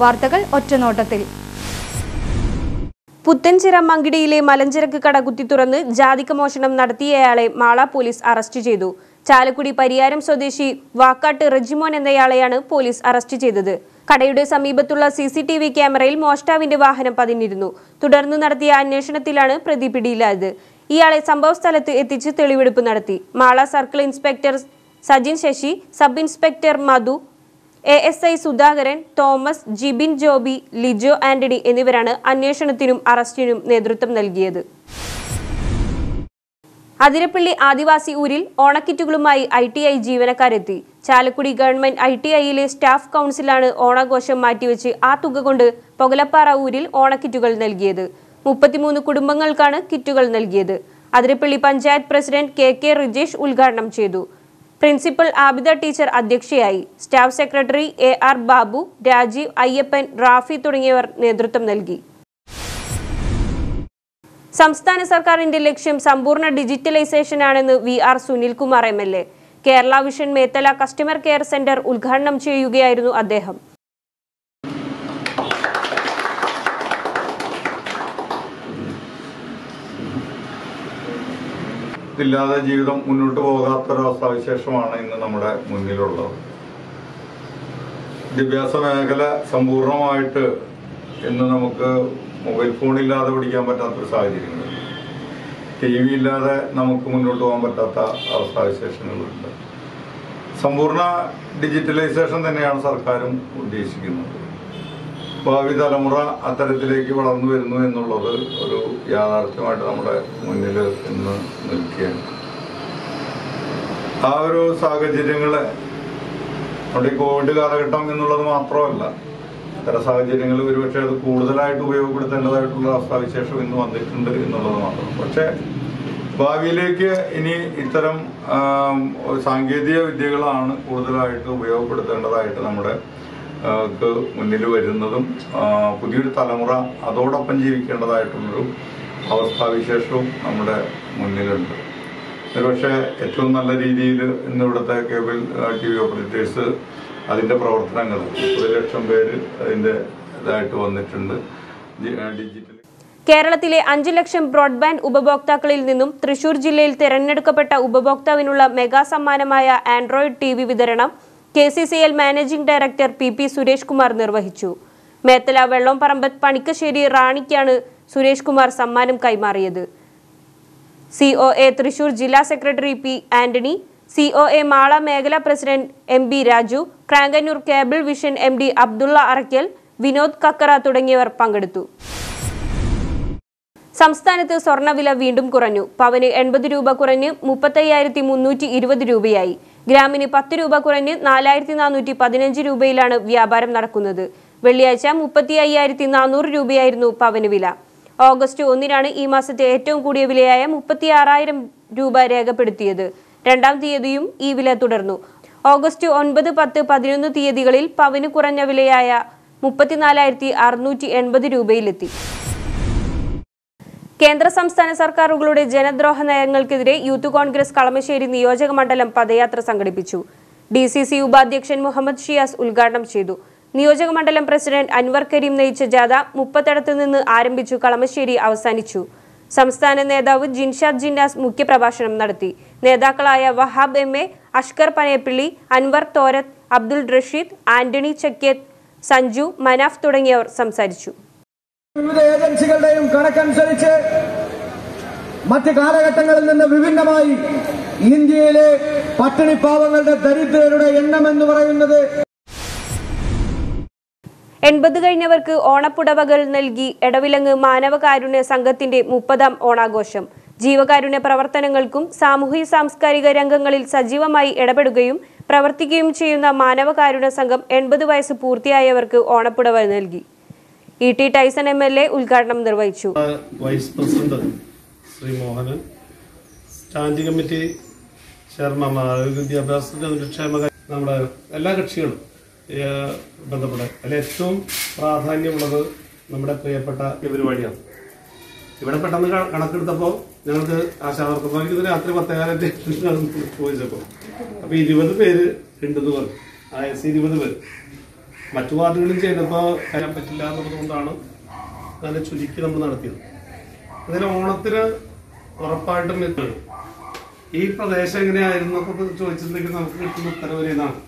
വാർത്തകൾ ഒറ്റനോട്ടത്തിൽ. പുത്തൻചിറ മങ്കിടിയിലെ മലഞ്ചരക്ക് കട കുത്തിത്തുറന്ന് ജാതിക മോഷണം നടത്തിയയാളെ മാള പോലീസ് അറസ്റ്റ് ചെയ്തു. ചാലക്കുടി പരിയാരം സ്വദേശി വാക്കാട്ട് റെജിമോൻ എന്നയാളെയാണ് പോലീസ് അറസ്റ്റ് ചെയ്തത്. കടയുടെ സമീപത്തുള്ള സി സി ടി വി ക്യാമറയിൽ മോഷ്ടാവിന്റെ വാഹനം പതിഞ്ഞിരുന്നു. തുടർന്ന് നടത്തിയ അന്വേഷണത്തിലാണ് പ്രതി പിടിയിലായത്. ഇയാളെ സംഭവസ്ഥലത്ത് എത്തിച്ച് തെളിവെടുപ്പ് നടത്തി. Mala circle inspector Sajin Sasi sub inspector Madhu A S I Sudhakaran Thomas Jibin Joby Lijo Antony എന്നിവരാണ് അന്വേഷണത്തിനും അറസ്റ്റിനും നേതൃത്വം നൽകിയത്. അതിരപ്പള്ളി ആദിവാസി ഊരിൽ ഓണക്കിറ്റുകളുമായി ഐ ടി ഐ ജീവനക്കാരെത്തി. ചാലക്കുടി ഗവൺമെന്റ് ഐ ടി ഐയിലെ സ്റ്റാഫ് കൗൺസിലാണ് ഓണാഘോഷം മാറ്റിവെച്ച് ആ തുക കൊണ്ട് പൊകലപ്പാറ ഊരിൽ ഓണക്കിറ്റുകൾ നൽകിയത്. മുപ്പത്തിമൂന്ന് കുടുംബങ്ങൾക്കാണ് കിറ്റുകൾ നൽകിയത്. Athirappilly panchayat president K K Rijesh ഉദ്ഘാടനം ചെയ്തു. പ്രിൻസിപ്പൽ ആബിദ ടീച്ചർ അധ്യക്ഷയായി. Staff secretary A R Babu Rajeev Ayyappan Rafi തുടങ്ങിയവർ നേതൃത്വം നൽകി. സംസ്ഥാന സർക്കാരിന്റെ ലക്ഷ്യം സമ്പൂർണ ഡിജിറ്റലൈസേഷൻ ആണെന്ന് V R Sunilkumar M L A. Kerala vision Methala customer care centre ഉദ്ഘാടനം ചെയ്യുകയായിരുന്നു അദ്ദേഹം. ഇല്ലാതെ ജീവിതം മുന്നോട്ട് പോകാത്തൊരവസ്ഥാവിശേഷമാണ് ഇന്ന് നമ്മുടെ മുന്നിലുള്ളത്. വിദ്യാഭ്യാസ മേഖല സമ്പൂർണമായിട്ട് ഇന്ന് നമുക്ക് മൊബൈൽ ഫോൺ ഇല്ലാതെ പഠിക്കാൻ പറ്റാത്തൊരു സാഹചര്യങ്ങൾ. ടി വി ഇല്ലാതെ നമുക്ക് മുന്നോട്ട് പോകാൻ പറ്റാത്ത അവസ്ഥാവിശേഷങ്ങളുണ്ട് സമ്പൂർണ ഡിജിറ്റലൈസേഷൻ തന്നെയാണ് സർക്കാരും ഉദ്ദേശിക്കുന്നത്. ഭാവി തലമുറ അത്തരത്തിലേക്ക് വളർന്നു വരുന്നു എന്നുള്ളത് ഒരു യാഥാർത്ഥ്യമായിട്ട് നമ്മുടെ മുന്നിൽ ഇന്ന് നിൽക്കുകയാണ്. ആ ഒരു സാഹചര്യങ്ങളെ നമ്മുടെ കോവിഡ് കാലഘട്ടം എന്നുള്ളത് മാത്രമല്ല ഇത്തരം സാഹചര്യങ്ങൾ ഒരുപക്ഷെ അത് കൂടുതലായിട്ട് ഉപയോഗപ്പെടുത്തേണ്ടതായിട്ടുള്ള അവസ്ഥാവിശേഷം ഇന്ന് വന്നിട്ടുണ്ട് എന്നുള്ളത് മാത്രം. പക്ഷേ ഭാവിയിലേക്ക് ഇനി ഇത്തരം സാങ്കേതിക വിദ്യകളാണ് കൂടുതലായിട്ട് ഉപയോഗപ്പെടുത്തേണ്ടതായിട്ട് നമ്മുടെ മുന്നിൽ വരുന്നതും പുതിയൊരു തലമുറ അതോടൊപ്പം ജീവിക്കേണ്ടതായിട്ടുള്ളൊരു അവസ്ഥാവിശേഷവും നമ്മുടെ മുന്നിലുണ്ട്. ഒരുപക്ഷെ ഏറ്റവും നല്ല രീതിയിൽ ഇന്ന് ഇവിടുത്തെ കേബിൾ ടി വി ഓപ്പറേറ്റേഴ്സ് അതിന്റെ പ്രവർത്തനങ്ങൾ. മുപ്പത് ലക്ഷം പേര് അതിന്റെ ഇതായിട്ട് വന്നിട്ടുണ്ട്. ഡിജിറ്റൽ കേരളത്തിലെ അഞ്ചു ലക്ഷം ബ്രോഡ്ബാൻഡ് ഉപഭോക്താക്കളിൽ നിന്നും തൃശൂർ ജില്ലയിൽ തിരഞ്ഞെടുക്കപ്പെട്ട ഉപഭോക്താവിനുള്ള മെഗാ സമ്മാനമായ ആൻഡ്രോയിഡ് ടി വി വിതരണം K C C L managing director P P Suresh Kumar നിർവഹിച്ചു. മേത്തല വെള്ളംപറമ്പ് പണിക്കശ്ശേരി റാണിക്കാണ് സുരേഷ് കുമാർ സമ്മാനം കൈമാറിയത്. സി എ തൃശൂർ ജില്ലാ secretary P Antony C O A Mala മേഖലാ president M B Raju Kranganore cable vision M D Abdulla Arakkal Vinod Kakkara തുടങ്ങിയവർ പങ്കെടുത്തു. സംസ്ഥാനത്ത് സ്വർണവില വീണ്ടും കുറഞ്ഞു. പവന് എൺപത് രൂപ കുറഞ്ഞ് മുപ്പത്തയ്യായിരത്തി മുന്നൂറ്റി ഇരുപത് രൂപയായി. ഗ്രാമിന് പത്ത് രൂപ കുറഞ്ഞ് നാലായിരത്തി നാനൂറ്റി പതിനഞ്ച് രൂപയിലാണ് വ്യാപാരം നടക്കുന്നത്. വെള്ളിയാഴ്ച മുപ്പത്തി അയ്യായിരത്തി നാനൂറ് രൂപയായിരുന്നു പവന് വില. ഓഗസ്റ്റ് ഒന്നിനാണ് ഈ മാസത്തെ ഏറ്റവും കൂടിയ വിലയായ മുപ്പത്തി ആറായിരം രൂപ രേഖപ്പെടുത്തിയത്. രണ്ടാം തീയതിയും ഈ വില തുടർന്നു. ഓഗസ്റ്റ് ഒൻപത് പത്ത് പതിനൊന്ന് തീയതികളിൽ പവന് കുറഞ്ഞ വിലയായ മുപ്പത്തിനാലായിരത്തി അറുന്നൂറ്റി എൺപത് രൂപയിലെത്തി. കേന്ദ്ര സംസ്ഥാന സർക്കാരുകളുടെ ജനദ്രോഹ നയങ്ങൾക്കെതിരെ യൂത്ത് കോൺഗ്രസ് കളമശ്ശേരി നിയോജക മണ്ഡലം പദയാത്ര സംഘടിപ്പിച്ചു. ഡി സി സി ഉപാധ്യക്ഷൻ മുഹമ്മദ് ഷിയാസ് ഉദ്ഘാടനം ചെയ്തു. നിയോജക മണ്ഡലം പ്രസിഡന്റ് അൻവർ കരീം നയിച്ച ജാഥ മുപ്പത്തടത്ത് നിന്ന് ആരംഭിച്ചു കളമശ്ശേരി അവസാനിച്ചു. സംസ്ഥാന നേതാവ് ജിൻഷാദ് ജിന്നാസ് മുഖ്യപ്രഭാഷണം നടത്തി. നേതാക്കളായ Wahab M A Ashkar Panappilly Anwar Thorath Abdul Rasheed Antony Chakkiyath Sanju Manaf തുടങ്ങിയവർ സംസാരിച്ചു. വിവിധ ഏജൻസികളുടെയും കണക്കനുസരിച്ച് മറ്റ് കാലഘട്ടങ്ങളിൽ നിന്ന് വിഭിന്നമായി ഇന്ത്യയിലെ പട്ടിണി പാവങ്ങളുടെ ദരിദ്രരുടെ എണ്ണം എന്ന് പറയുന്നത് എൺപത് കഴിഞ്ഞവർക്ക് ഓണപ്പുടവകൾ നൽകി എടവിലങ്ങ് മാനവകാരുണ്യ സംഘത്തിന്റെ മുപ്പതാം ഓണാഘോഷം. ജീവകാരുണ്യ പ്രവർത്തനങ്ങൾക്കും സാമൂഹ്യ സാംസ്കാരിക രംഗങ്ങളിൽ സജീവമായി ഇടപെടുകയും പ്രവർത്തിക്കുകയും ചെയ്യുന്ന മാനവകാരുണ്യ സംഘം എൺപത് വയസ്സ് പൂർത്തിയായവർക്ക് ഓണപ്പുടവ നൽകി. E T Tyson M L A ഉദ്ഘാടനം നിർവഹിച്ചു. Vice president Shri Mohanan standing committee chairman വിദ്യാഭ്യാസ നമ്മുടെ എല്ലാ കക്ഷികളും ബന്ധപ്പെട്ട. അതിൽ ഏറ്റവും പ്രാധാന്യമുള്ളത് നമ്മുടെ പ്രിയപ്പെട്ട പരിപാടിയാണ്. ഇവിടെ പെട്ടെന്ന് കണക്കെടുത്തപ്പോ കണക്കെടുത്തപ്പോൾ ഞങ്ങൾക്ക് ആശാവർക്കന്മാർക്ക് ഇത് രാത്രി പത്തേകാലത്തെ ചോദിച്ചപ്പോൾ അപ്പൊ ഇരുപത് പേര് ഉണ്ടെന്ന് പറഞ്ഞു. ആയിരത്തി ഇരുപത് പേര്. മറ്റു വാർഡുകളിൽ ചെയ്തപ്പോൾ കഴിയാൻ പറ്റില്ല എന്നുള്ളത് കൊണ്ടാണ് നല്ല ചുരുക്കി നമ്മൾ നടത്തിയത്. അതിൽ ഓണത്തിന് ഉറപ്പായിട്ടും ഈ പ്രദേശം എങ്ങനെയായിരുന്നു എന്നൊക്കെ ചോദിച്ചിട്ടുണ്ടെങ്കിൽ നമുക്ക് കിട്ടുന്ന ഉത്തരവ് ഇതാണ്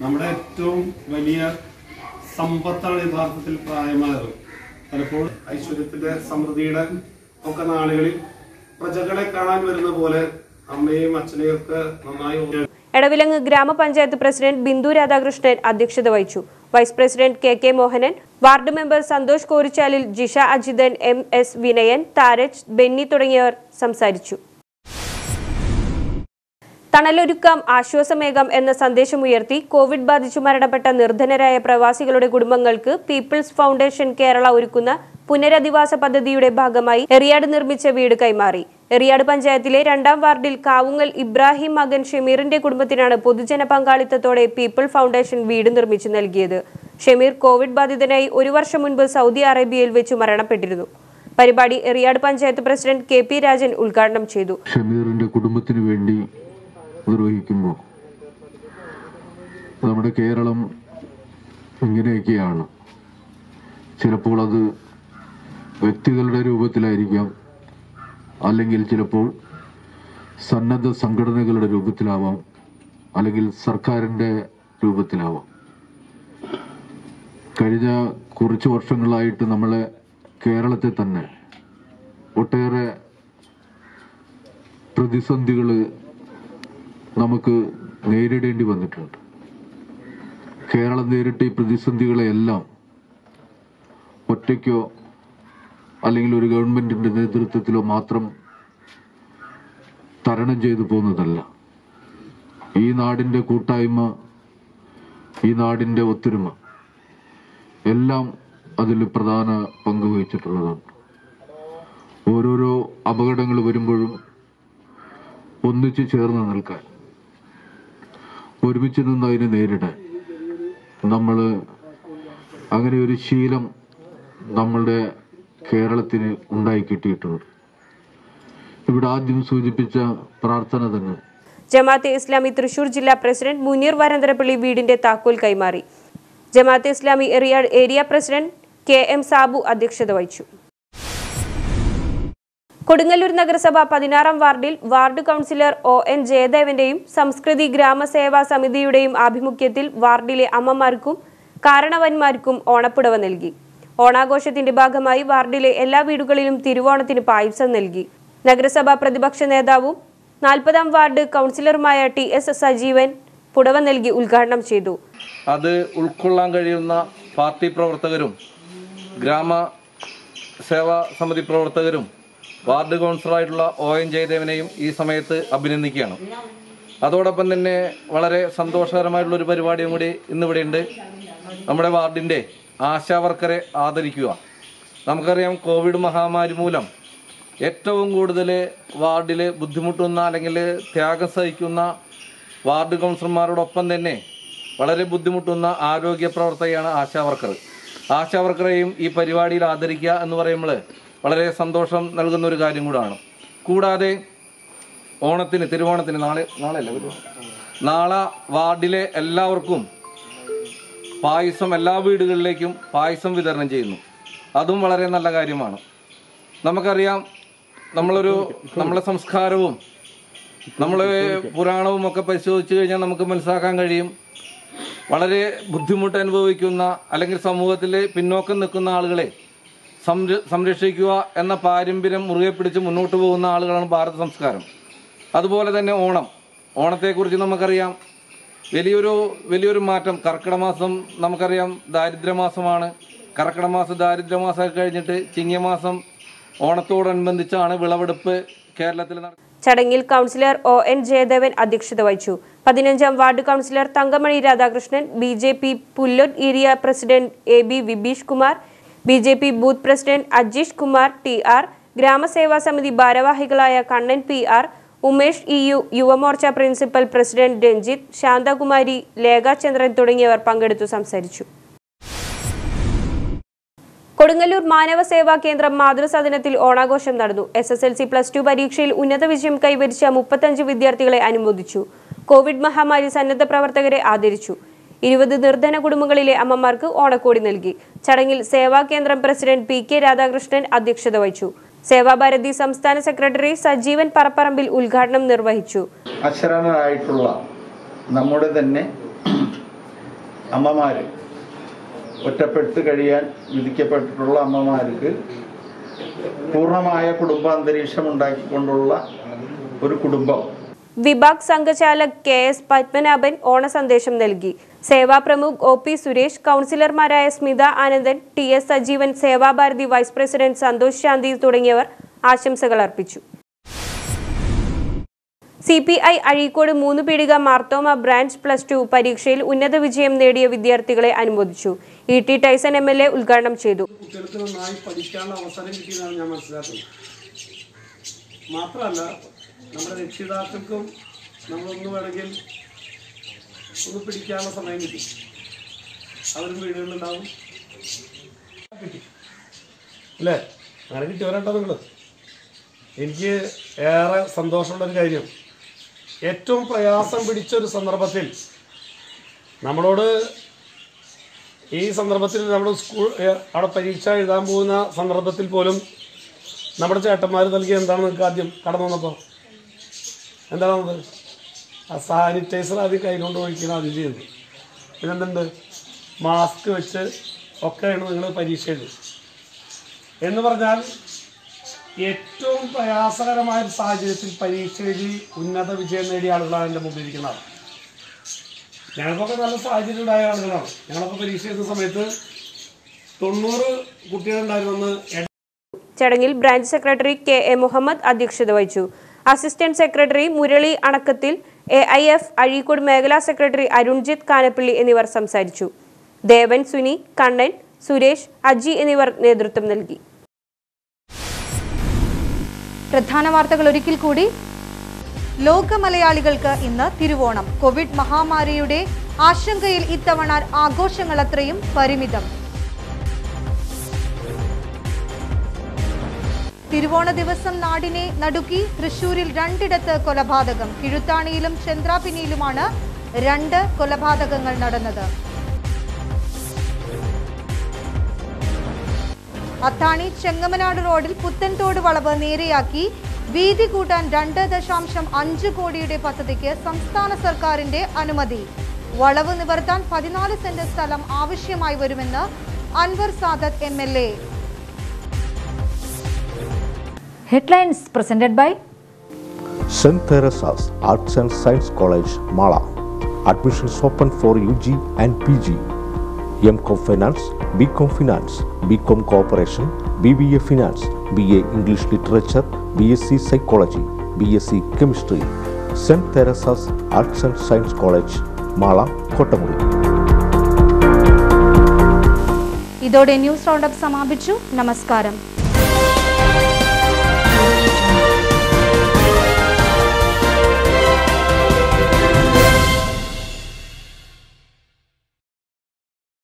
നമ്മുടെ ഏറ്റവും വലിയ സമ്പത്താണ് യഥാർത്ഥത്തിൽ പ്രായമായത്. ചിലപ്പോൾ ഐശ്വര്യത്തിന്റെ സമൃദ്ധിയുടെ ഒക്കെ നാളുകളിൽ പ്രജകളെ കാണാൻ വരുന്ന പോലെ അമ്മയും അച്ഛനെയും ഒക്കെ നന്നായി എടവിലങ്ങ് ഗ്രാമപഞ്ചായത്ത് പ്രസിഡന്റ് ബിന്ദു രാധാകൃഷ്ണൻ അധ്യക്ഷത വഹിച്ചു. Vice president K K Mohanan ward member Santhosh Korichalil Jisha Ajithan M S Vinayan Tharaj Benny തുടങ്ങിയവർ സംസാരിച്ചു. തണലൊരുക്കാം ആശ്വാസമേകം എന്ന സന്ദേശമുയർത്തി കോവിഡ് ബാധിച്ചു മരണപ്പെട്ട നിർധനരായ പ്രവാസികളുടെ കുടുംബങ്ങൾക്ക് പീപ്പിൾസ് ഫൗണ്ടേഷൻ കേരള ഒരുക്കുന്ന പുനരധിവാസ പദ്ധതിയുടെ ഭാഗമായി എറിയാട് നിർമ്മിച്ച വീട് കൈമാറി. എറിയാട് പഞ്ചായത്തിലെ രണ്ടാം വാർഡിൽ കാവുങ്ങൽ ഇബ്രാഹിം മകൻ ഷമീറിന്റെ കുടുംബത്തിനാണ് പൊതുജന പങ്കാളിത്തത്തോടെ പീപ്പിൾ ഫൗണ്ടേഷൻ വീട് നിർമ്മിച്ചു നൽകിയത്. ഷമീർ കോവിഡ് ബാധിതനായി ഒരു വർഷം മുൻപ് സൗദി അറേബ്യയിൽ വെച്ച് മരണപ്പെട്ടിരുന്നു. പരിപാടി Eriyad panchayat president K P Rajan ഉദ്ഘാടനം ചെയ്തു. ഷമീറിന്റെ കുടുംബത്തിന് വേണ്ടി നിർവഹിക്കുമ്പോൾ നമ്മുടെ കേരളം ഇങ്ങനെയൊക്കെയാണ്. ചിലപ്പോൾ അത് വ്യക്തികളുടെ രൂപത്തിലായിരിക്കാം. അല്ലെങ്കിൽ ചിലപ്പോൾ സന്നദ്ധ സംഘടനകളുടെ രൂപത്തിലാവാം. അല്ലെങ്കിൽ സർക്കാരിന്റെ രൂപത്തിലാവാം. കഴിഞ്ഞ കുറച്ച് വർഷങ്ങളായിട്ട് നമ്മളെ കേരളത്തെ തന്നെ ഒട്ടേറെ പ്രതിസന്ധികൾ നമുക്ക് നേരിടേണ്ടി വന്നിട്ടുണ്ട്. കേരളം നേരിട്ട ഈ പ്രതിസന്ധികളെയെല്ലാം ഒറ്റയ്ക്കോ അല്ലെങ്കിൽ ഒരു ഗവൺമെന്റിന്റെ നേതൃത്വത്തിലോ മാത്രം തരണം ചെയ്തു പോകുന്നതല്ല. ഈ നാടിന്റെ കൂട്ടായ്മ ഈ നാടിന്റെ ഒത്തൊരുമ എല്ലാം അതിൽ പ്രധാന പങ്ക് വഹിച്ചിട്ടുള്ളതാണ്. ഓരോരോ അപകടങ്ങൾ വരുമ്പോഴും ഒന്നിച്ചു ചേർന്ന് നിൽക്കാൻ ഒരുമിച്ച് നിന്ന് അതിനെ നേരിടാൻ നമ്മൾ അങ്ങനെ ഒരു ശീലം നമ്മളുടെ കേരളത്തിന് ഉണ്ടായി കിട്ടിയിട്ടുണ്ട്. ഇവിടെ ആദ്യം സൂചിപ്പിച്ച പ്രാർത്ഥന തന്നെ. ജമാഅത്തെ ഇസ്ലാമി തൃശൂർ ജില്ലാ പ്രസിഡന്റ് മുനീർ വരന്തരപ്പള്ളി വീടിന്റെ താക്കോൽ കൈമാറി. Jamaat Islami area president K M Sabu അധ്യക്ഷത വഹിച്ചു. കൊടുങ്ങല്ലൂർ നഗരസഭ പതിനാറാം വാർഡിൽ വാർഡ് കൗൺസിലർ ഒ എൻ ജയദേവന്റെയും സംസ്കൃതി ഗ്രാമസേവാ സമിതിയുടെയും ആഭിമുഖ്യത്തിൽ വാർഡിലെ അമ്മമാർക്കും കാരണവന്മാർക്കും ഓണപ്പുടവ നൽകി. ഓണാഘോഷത്തിന്റെ ഭാഗമായി വാർഡിലെ എല്ലാ വീടുകളിലും തിരുവോണത്തിന് പായസം നൽകി. നഗരസഭാ പ്രതിപക്ഷ നേതാവും നാൽപ്പതാം വാർഡ് കൗൺസിലറുമായ ടി എസ് സജീവൻ പുടവ നൽകി ഉദ്ഘാടനം ചെയ്തു. അത് ഉൾക്കൊള്ളാൻ കഴിയുന്ന പാർട്ടി പ്രവർത്തകരും ഗ്രാമ സേവാ സമിതി പ്രവർത്തകരും വാർഡ് കൗൺസിലറായിട്ടുള്ള ഒ എൻ ജയദേവനെയും ഈ സമയത്ത് അഭിനന്ദിക്കുകയാണ്. അതോടൊപ്പം തന്നെ വളരെ സന്തോഷകരമായിട്ടുള്ള ഒരു പരിപാടിയും കൂടി ഇന്നിവിടെയുണ്ട്. നമ്മുടെ വാർഡിന്റെ ആശാവർക്കരെ ആദരിക്കുക. നമുക്കറിയാം കോവിഡ് മഹാമാരി മൂലം ഏറ്റവും കൂടുതൽ വാർഡിൽ ബുദ്ധിമുട്ടുന്ന അല്ലെങ്കിൽ ത്യാഗം സഹിക്കുന്ന വാർഡ് കൗൺസിലർമാരോടൊപ്പം തന്നെ വളരെ ബുദ്ധിമുട്ടുന്ന ആരോഗ്യ പ്രവർത്തകയാണ് ആശാവർക്കർ. ആശാവർക്കറെയും ഈ പരിപാടിയിൽ ആദരിക്കുക എന്ന് പറയുമ്പോൾ വളരെ സന്തോഷം നൽകുന്ന ഒരു കാര്യം കൂടാണ്. കൂടാതെ ഓണത്തിന് തിരുവോണത്തിന് നാളെ നാളെ അല്ല ഒരു നാളെ വാർഡിലെ എല്ലാവർക്കും പായസം എല്ലാ വീടുകളിലേക്കും പായസം വിതരണം ചെയ്യുന്നു. അതും വളരെ നല്ല കാര്യമാണ്. നമുക്കറിയാം നമ്മളൊരു നമ്മളെ സംസ്കാരവും നമ്മളെ പുരാണവും ഒക്കെ പരിശോധിച്ചു കഴിഞ്ഞാൽ നമുക്ക് മനസ്സിലാക്കാൻ കഴിയും. വളരെ ബുദ്ധിമുട്ട് അനുഭവിക്കുന്ന അല്ലെങ്കിൽ സമൂഹത്തിൽ പിന്നോക്കം നിൽക്കുന്ന ആളുകളെ സംരക്ഷിക്കുക എന്ന പാരമ്പര്യം മുറുകെ പിടിച്ച് മുന്നോട്ട് പോകുന്ന ആളുകളാണ് ഭാരത സംസ്കാരം. അതുപോലെ തന്നെ ഓണം. ഓണത്തെക്കുറിച്ച് നമുക്കറിയാം. വലിയൊരു വലിയൊരു മാറ്റം. കർക്കിടമാസം നമുക്കറിയാം ദാരിദ്ര്യമാസമാണ്. കർക്കിടക മാസം ദാരിദ്ര്യമാസമൊക്കെ കഴിഞ്ഞിട്ട് ചിങ്ങമാസം ഓണത്തോടനുബന്ധിച്ചാണ് വിളവെടുപ്പ് കേരളത്തിൽ ചടങ്ങിൽ കൗൺസിലർ ഒ എൻ ജയദേവൻ അധ്യക്ഷത വഹിച്ചു. പതിനഞ്ചാം ward councillor Thankamani Radhakrishnan B J P Pullottu area president A B Vibeesh Kumar B J P booth president Ajeesh Kumar T R Gramaseva Samiti ഭാരവാഹികളായ Kannan P R Umesh E U Yuvamorcha principal president Ranjith Shanthakumari Lekhachandran തുടങ്ങിയവർ പങ്കെടുത്തു സംസാരിച്ചു. കൊടുങ്ങല്ലൂർ മാനവ സേവാ കേന്ദ്രം മാതൃസദനത്തിൽ ഓണാഘോഷം നടന്നു. S S L C plus two പരീക്ഷയിൽ ഉന്നത വിജയം കൈവരിച്ച മുപ്പത്തഞ്ച് വിദ്യാർത്ഥികളെ അനുമോദിച്ചു. കോവിഡ് മഹാമാരി സന്നദ്ധ പ്രവർത്തകരെ ആദരിച്ചു. ഇരുപത് നിർധന കുടുംബങ്ങളിലെ അമ്മമാർക്ക് ഓണക്കോടി നൽകി. ചടങ്ങിൽ സേവാ കേന്ദ്രം പ്രസിഡന്റ് പി കെ രാധാകൃഷ്ണൻ അധ്യക്ഷത വഹിച്ചു. സേവാഭാരതി സംസ്ഥാന സെക്രട്ടറി സജീവൻ പറപ്പറമ്പിൽ ഉദ്ഘാടനം നിർവഹിച്ചു. അശ്രമരായിട്ടുള്ള നമ്മുടെ തന്നെ അമ്മമാര് ഒറ്റപ്പെട്ട് കഴിയാൻ വിധിക്കപ്പെട്ടിട്ടുള്ള അമ്മമാർക്ക് പൂർണമായ കുടുംബാന്തരീക്ഷം ഉണ്ടാക്കിക്കൊണ്ടുള്ള ഒരു കുടുംബം വിഭാഗ് സംഘചാലക് കെ എസ് പത്മനാഭൻ ഓണസന്ദേശം നൽകി. സേവാ പ്രമുഖ് ഒ പി സുരേഷ് കൗൺസിലർമാരായ Smitha Anandan T S Sajeevan Sevabharathi vice president Santhosh Shanthi തുടങ്ങിയവർ ആശംസകൾ അർപ്പിച്ചു. സി പി ഐ അഴീക്കോട് മൂന്ന് പീടിക മാർത്തോമ ബ്രാഞ്ച് പ്ലസ് ടു പരീക്ഷയിൽ ഉന്നത വിജയം നേടിയ വിദ്യാർത്ഥികളെ അനുമോദിച്ചു. E T Tyson M L A ഉദ്ഘാടനം ചെയ്തു. മാത്രമല്ല നമ്മുടെ രക്ഷിതാക്കൾക്കും നമ്മളൊന്നും വേണമെങ്കിൽ ഒന്ന് പിടിക്കാനുള്ള സമയം കിട്ടി. അവരും വീടുകളിലുണ്ടാവും. അല്ലേ? അങ്ങനെ കിട്ടിയവരാട്ടോ നിങ്ങൾ എനിക്ക് ഏറെ സന്തോഷമുള്ളൊരു കാര്യം. ഏറ്റവും പ്രയാസം പിടിച്ച ഒരു സന്ദർഭത്തിൽ നമ്മളോട് ഈ സന്ദർഭത്തിൽ നമ്മൾ സ്കൂൾ അവിടെ പരീക്ഷ എഴുതാൻ പോകുന്ന സന്ദർഭത്തിൽ പോലും നമ്മുടെ ചേട്ടന്മാർ നൽകിയ എന്താണ് നിങ്ങൾക്ക് ആദ്യം കടന്നു വന്നപ്പോൾ? എന്താണത് ആ സാനിറ്റൈസർ ആദ്യം കൈകൊണ്ട് ഒഴിക്കണം ആദ്യം ചെയ്യുന്നത് പിന്നെന്തുണ്ട്? മാസ്ക് വെച്ച് ഒക്കെയാണ് നിങ്ങൾ പരീക്ഷ എഴുതി എന്ന് പറഞ്ഞാൽ ഏറ്റവും പ്രയാസകരമായ ഒരു സാഹചര്യത്തിൽ പരീക്ഷ എഴുതി ഉന്നത വിജയം നേടിയ ആളുകളാണ് എന്റെ മുമ്പിൽ ഇരിക്കുന്നത് ഞങ്ങൾക്കൊക്കെ നല്ല സാഹചര്യം ഉണ്ടായ ആളുകളാണ്. ഞങ്ങളൊക്കെ പരീക്ഷ എഴുതുന്ന സമയത്ത് തൊണ്ണൂറ് കുട്ടികളുണ്ടായിരുന്നെന്ന് ചടങ്ങിൽ branch secretary K A Muhammad അധ്യക്ഷത വഹിച്ചു. Assistant secretary Murali അണക്കത്തിൽ A I F Azhikode മേഖലാ സെക്രട്ടറി അരുൺജിത്ത് കാനപ്പള്ളി എന്നിവർ സംസാരിച്ചു. ദേവൻ സുനി കണ്ണൻ സുരേഷ് അജി എന്നിവർ നേതൃത്വം നൽകി. പ്രധാന വാർത്തകൾ ഒരിക്കൽ കൂടി. ലോക മലയാളികൾക്ക് ഇന്ന് തിരുവോണം. കോവിഡ് മഹാമാരിയുടെ ആശങ്കയിൽ ഇത്തവണ ആഘോഷങ്ങൾ അത്രയും പരിമിതം. തിരുവോണ ദിവസം നാടിനെ നടുക്കി തൃശൂരിൽ രണ്ടിടത്ത് കൊലപാതകം. കിഴുത്താണിയിലും ചന്ദ്രാപിനിയിലുമാണ് രണ്ട് കൊലപാതകങ്ങൾ നടന്നത്. അത്താണി ചെങ്ങമനാട് റോഡിൽ പുത്തൻതോട് വളവ് നേരെയാക്കി വീതി കൂട്ടാൻ രണ്ട് ദശാംശം അഞ്ച് കോടിയുടെ പദ്ധതിക്ക് സംസ്ഥാന സർക്കാരിന്റെ അനുമതി. വളവ് നിവർത്താൻ പതിനാല് സെന്റ് സ്ഥലം ആവശ്യമായി വരുമെന്ന് Anwar Sadath M. Headlines presented by Saint Teresa's arts and science college Mala admissions open for U G and P G M com finance B com finance B com corporation B B A finance B A English literature B S C psychology B S C chemistry saint Teresa's arts and science college Mala Kottamuri ഇതോടെ news round up സമാപിച്ചു. നമസ്കാരം.